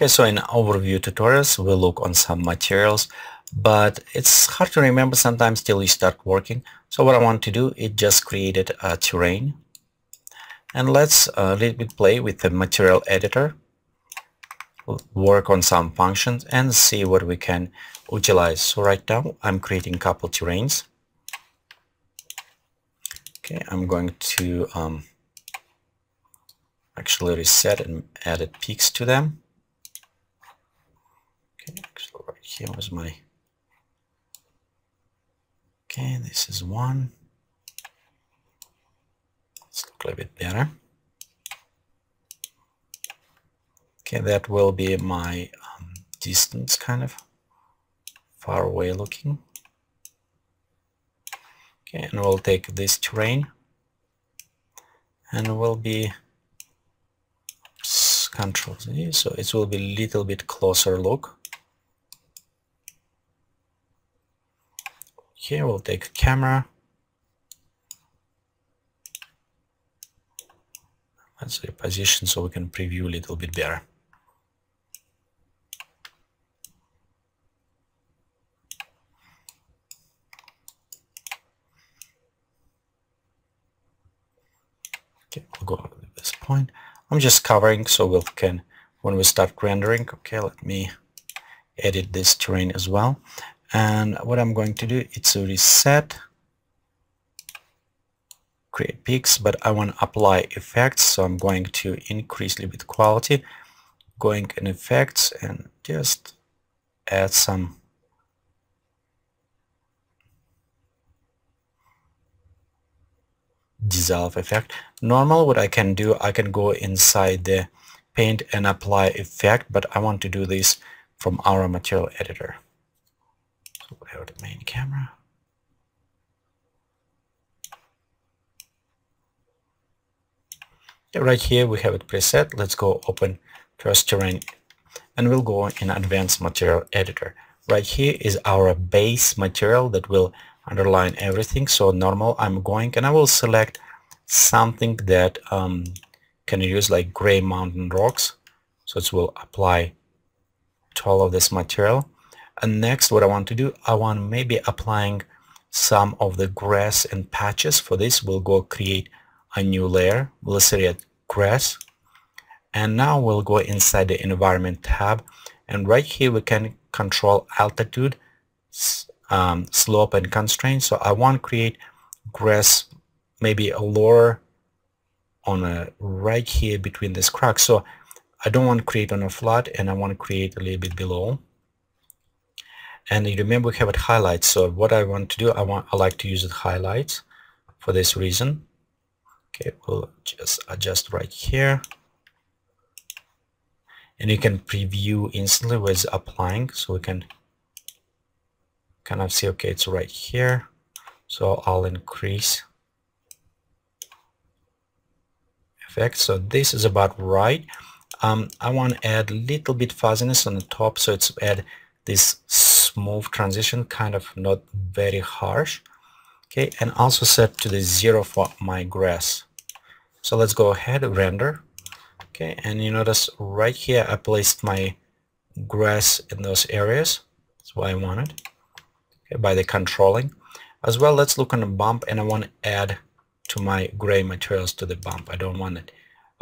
Okay, so in overview tutorials, we'll look on some materials, but it's hard to remember sometimes till you start working. So what I want to do is just created a terrain. And let's a little bit play with the material editor, work on some functions and see what we can utilize. So right now I'm creating couple terrains. Okay, I'm going to um, actually reset and added peaks to them. Okay, so right here. Was my okay this is one. Let's look a little bit better. Okay that will be my um, distance kind of far away looking. Okay and we'll take this terrain. And we'll be control Z so it will be a little bit closer look Here we'll take a camera. Let's reposition so we can preview a little bit better. Okay, we'll go at this point. I'm just covering so we can, when we start rendering, okay, let me edit this terrain as well and what I'm going to do is to reset. Create peaks but I want to apply effects so I'm going to increase a little bit quality. Going in effects and just add some dissolve effect. Normal what I can do I can go inside the paint and apply effect but I want to do this from our material editor Go to main camera. right here we have it preset. Let's go open first terrain and we'll go in advanced material editor. Right here is our base material that will underline everything. So normal I'm going and I will select something that um, can use like gray mountain rocks. So it will apply to all of this material and next what I want to do I want maybe applying some of the grass and patches for this. We'll go create a new layer. We'll select grass. And now we'll go inside the environment tab. And right here we can control altitude um, slope and constraint. So I want to create grass maybe a lower on a right here between this crack so I don't want to create on a flat and I want to create a little bit below and you remember we have it highlights so what I want to do I want I like to use it highlights for this reason. Okay we'll just adjust right here. And you can preview instantly with applying. So we can kind of see okay it's right here. So I'll increase effect. So this is about right. Um, I want to add a little bit fuzziness on the top. So it's add this smooth transition kind of not very harsh okay? And also set to the zero for my grass. So let's go ahead render okay? And you notice right here I placed my grass in those areas. That's what I wanted okay, by the controlling. As well let's look on the bump and I want to add to my gray materials to the bump. I don't want it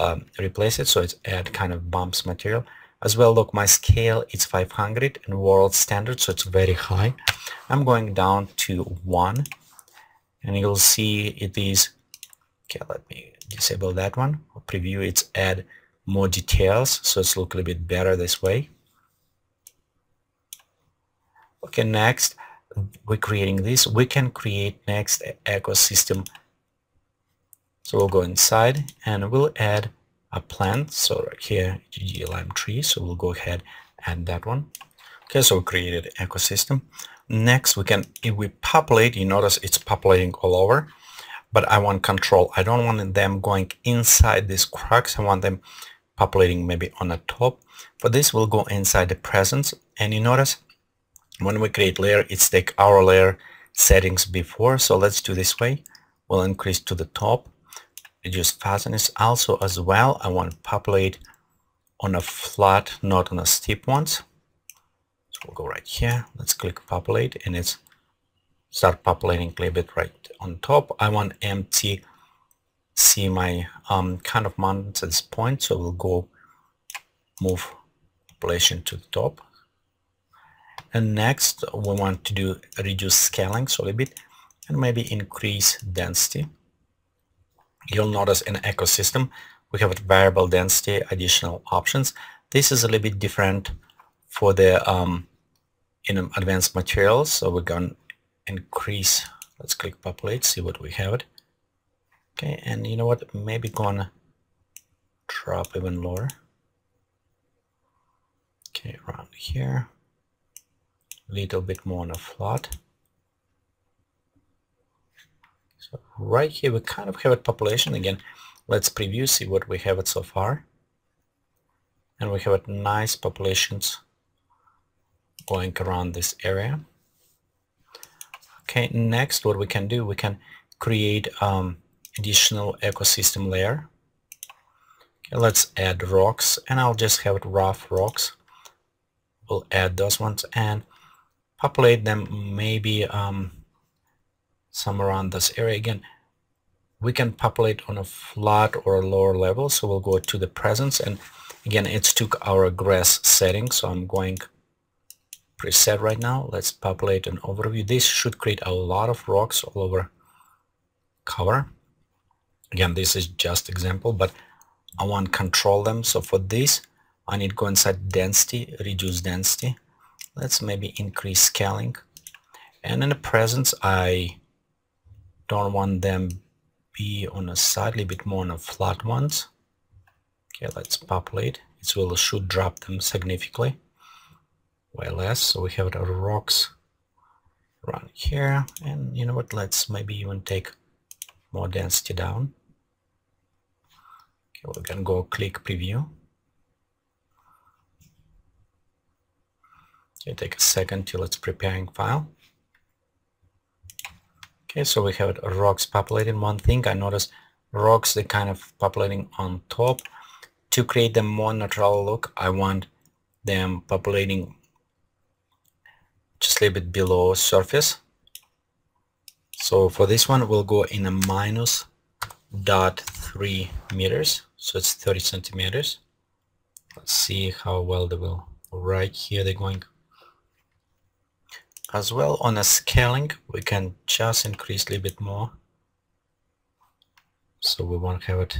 um, replace it so it's add kind of bumps material as well look my scale is 500 and world standard so it's very high. I'm going down to 1 and you'll see it is okay let me disable that one. Preview it's add more details so it's look a little bit better this way. Okay next we're creating this. We can create next ecosystem. So we'll go inside and we'll add a plant. So right here GG tree. So we'll go ahead and that one. Okay so we created ecosystem. Next we can if we populate you notice it's populating all over but I want control. I don't want them going inside these cracks. I want them populating maybe on the top. For this we'll go inside the presence. And you notice when we create layer it's take our layer settings before. So let's do this way. We'll increase to the top reduce fuzziness also as well I want to populate on a flat, not on a steep ones. So we'll go right here. Let's click populate and it's start populating a little bit right on top. I want empty see my um, kind of mountains at this point. So we'll go move population to the top. And next we want to do reduce scaling so a little bit and maybe increase density. You'll notice in ecosystem we have variable density additional options. This is a little bit different for the um, in advanced materials. So we're going to increase, let's click populate, see what we have it. Okay, and you know what, maybe gonna drop even lower. Okay, around here, a little bit more on a flat. Right here we kind of have a population again. Let's preview, see what we have it so far. And we have a nice populations going around this area. Okay, next what we can do, we can create um, additional ecosystem layer. Okay, let's add rocks and I'll just have it rough rocks. We'll add those ones and populate them maybe um, somewhere around this area again. We can populate on a flat or a lower level so we'll go to the presence and again it took our grass setting so I'm going preset right now. Let's populate an overview. This should create a lot of rocks all over cover. Again, this is just example, but I want control them. So for this, I need to go inside density, reduce density. Let's maybe increase scaling. And in the presence, I don't want them be on a slightly bit more on a flat ones. Okay, let's populate. It will should drop them significantly. Way less. So we have the rocks around here. And you know what? Let's maybe even take more density down. Okay, we can go click preview. Okay, take a second till it's preparing file. Okay, so we have rocks populating. One thing I noticed, rocks they kind of populating on top. To create the more natural look, I want them populating just a little bit below surface. So for this one, we'll go in a minus dot three meters. So it's 30 centimeters. Let's see how well they will. Right here they're going. As well on a scaling, we can just increase a little bit more. So we won't have it.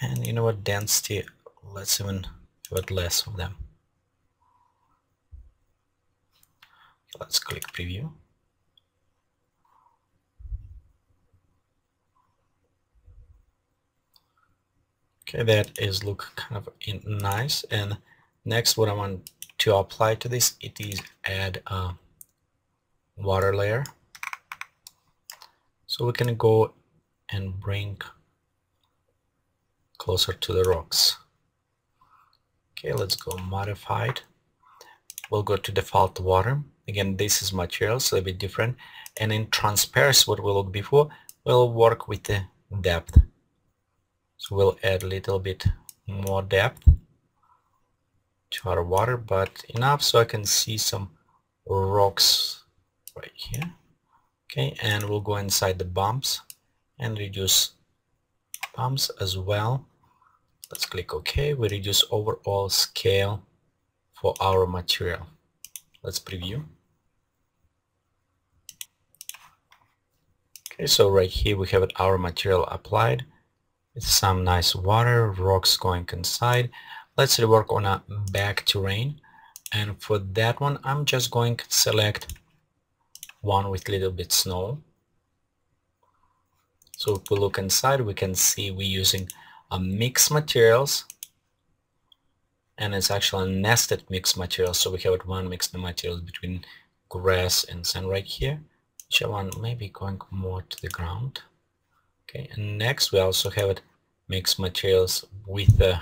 And you know what, density, let's even have it less of them. Let's click preview. Okay, that is look kind of nice. And next, what I want to apply to this, it is add a water layer. So we can go and bring closer to the rocks. Okay, let's go modified. We'll go to default water. Again, this is materials, a bit different. And in transparency, what we looked before, we'll work with the depth. So we'll add a little bit more depth to our water, but enough so I can see some rocks right here. Okay, and we'll go inside the bumps and reduce bumps as well. Let's click OK. We reduce overall scale for our material. Let's preview. Okay, so right here we have our material applied with some nice water, rocks going inside. Let's work on a back terrain. And for that one, I'm just going to select one with little bit snow. So if we look inside, we can see we're using a mixed materials and it's actually a nested mixed material. So we have one mixed material between grass and sand right here. Which want maybe going more to the ground. Okay, and next we also have it mixed materials with the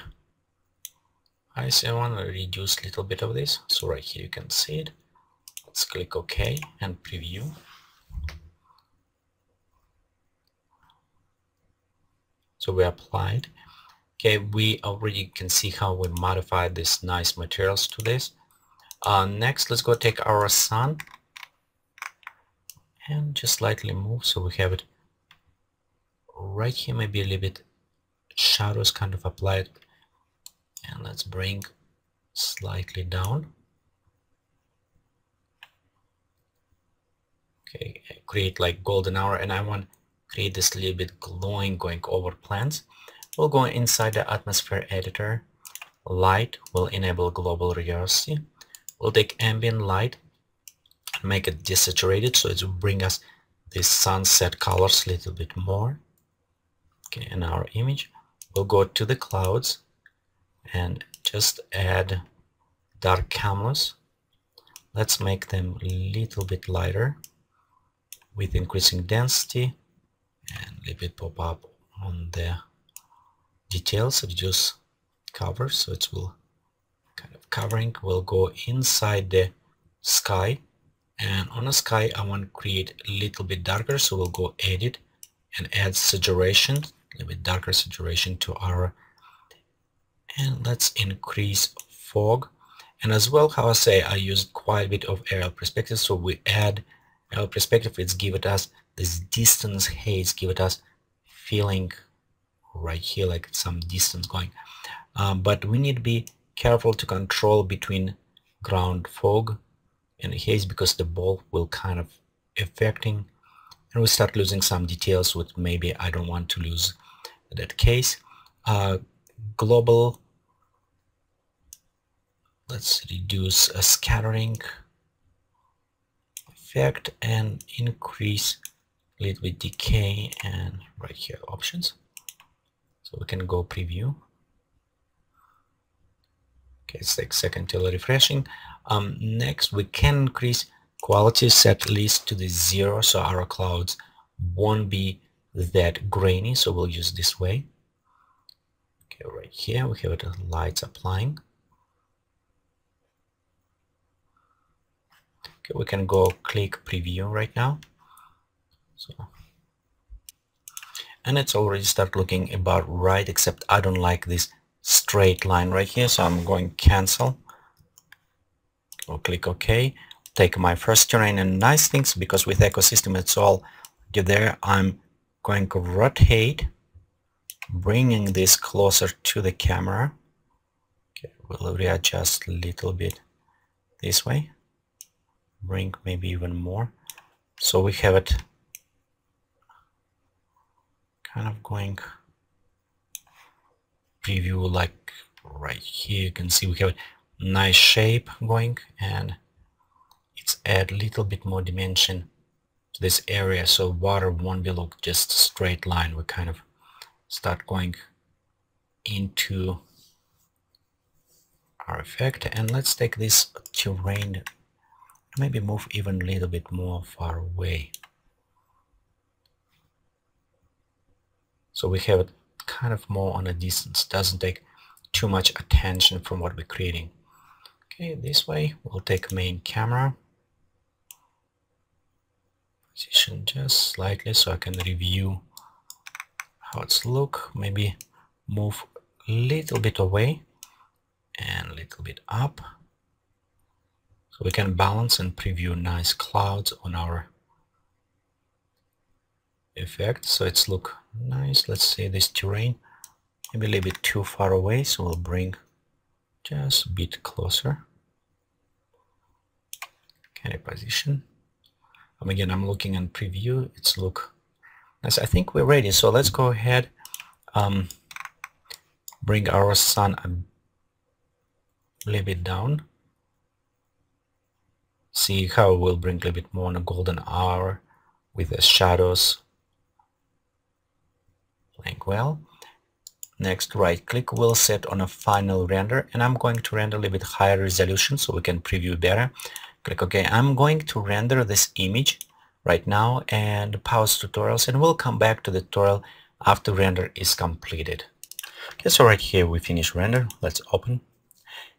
I see I want to reduce a little bit of this. So right here you can see it. Let's click OK and preview. So we applied. Okay, we already can see how we modified these nice materials to this. Uh, next, let's go take our sun and just slightly move so we have it right here, maybe a little bit shadows kind of applied. And let's bring slightly down. Okay, create like golden hour and I want create this little bit glowing going over plants. We'll go inside the atmosphere editor. Light will enable global reality. We'll take ambient light make it desaturated so it will bring us these sunset colors a little bit more. Okay, in our image, we'll go to the clouds and just add dark cumulus. Let's make them a little bit lighter with increasing density and a it pop up on the details reduce cover. So it will kind of covering will go inside the sky. And on the sky I want to create a little bit darker. So we'll go edit and add saturation a little bit darker saturation to our and let's increase fog. And as well how I say I used quite a bit of aerial perspective. So we add aerial perspective. It's given us this distance haze give it us feeling right here like some distance going. Um, but we need to be careful to control between ground fog and haze because the ball will kind of affecting. And we start losing some details which maybe I don't want to lose that case. Uh, global let's reduce a scattering effect and increase a little bit decay and right here options. So we can go preview. Okay it's like second till refreshing. Um, next we can increase quality set least to the zero so our clouds won't be that grainy so we'll use this way. Okay right here we have the lights applying okay we can go click preview right now. So and it's already start looking about right except I don't like this straight line right here so I'm going cancel. I'll click OK. Take my first terrain and nice things because with ecosystem it's all there. I'm going to rotate bringing this closer to the camera. Okay, we'll readjust a little bit this way bring maybe even more. So we have it kind of going preview like right here. You can see we have a nice shape going and it's add a little bit more dimension to this area. So water won't be look just straight line. We kind of start going into our effect. And let's take this terrain maybe move even a little bit more far away. So we have it kind of more on a distance doesn't take too much attention from what we're creating. Okay this way we'll take main camera. Position just slightly so I can review how it's look. Maybe move a little bit away and a little bit up so we can balance and preview nice clouds on our effect. So it's look nice. Let's say this terrain. Maybe a little bit too far away so we'll bring just a bit closer. Can I position? Um, again I'm looking in preview. It's look nice. I think we're ready. So let's go ahead um, bring our sun a little bit down see how we'll bring a little bit more on a golden hour with the shadows playing well. Next, right click will set on a final render and I'm going to render a little bit higher resolution so we can preview better. Click OK. I'm going to render this image right now and pause tutorials and we'll come back to the tutorial after render is completed. Okay, so right here we finish render. Let's open.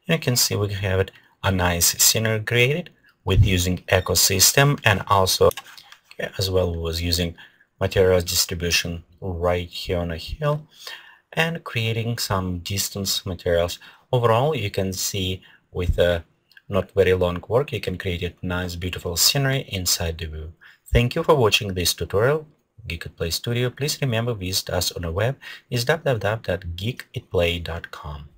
And you can see we have it a nice scenery created with using ecosystem and also as well was using materials distribution right here on a hill and creating some distance materials. Overall, you can see with a not very long work, you can create a nice, beautiful scenery inside the Vue. Thank you for watching this tutorial. Geek Play Studio. Please remember visit us on the web is www.geekatplay.com.